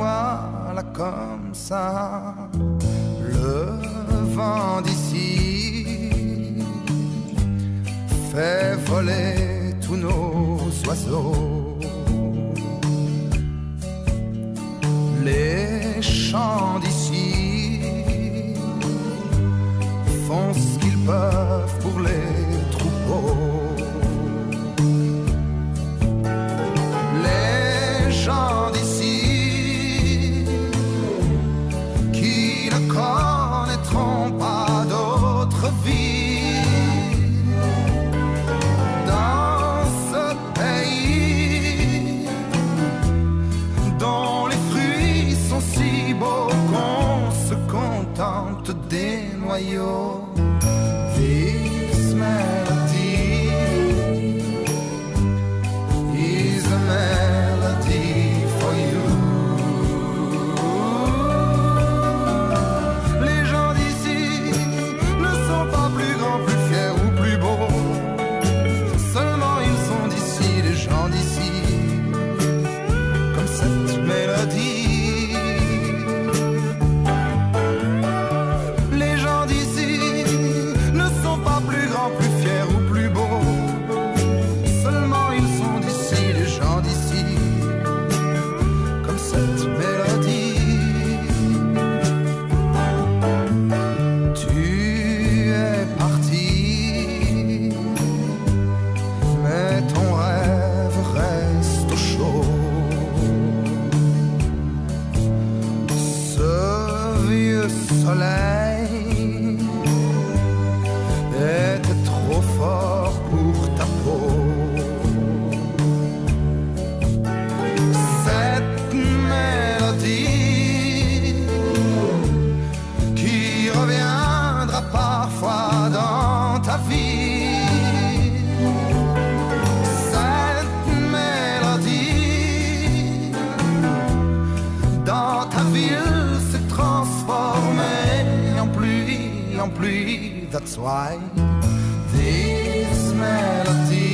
voilà comme ça. Le vent d'ici fait voler tous nos oiseaux. Les champs d'ici font ce qu'ils peuvent pour les toutes des noyaux. non plus, that's why. This melody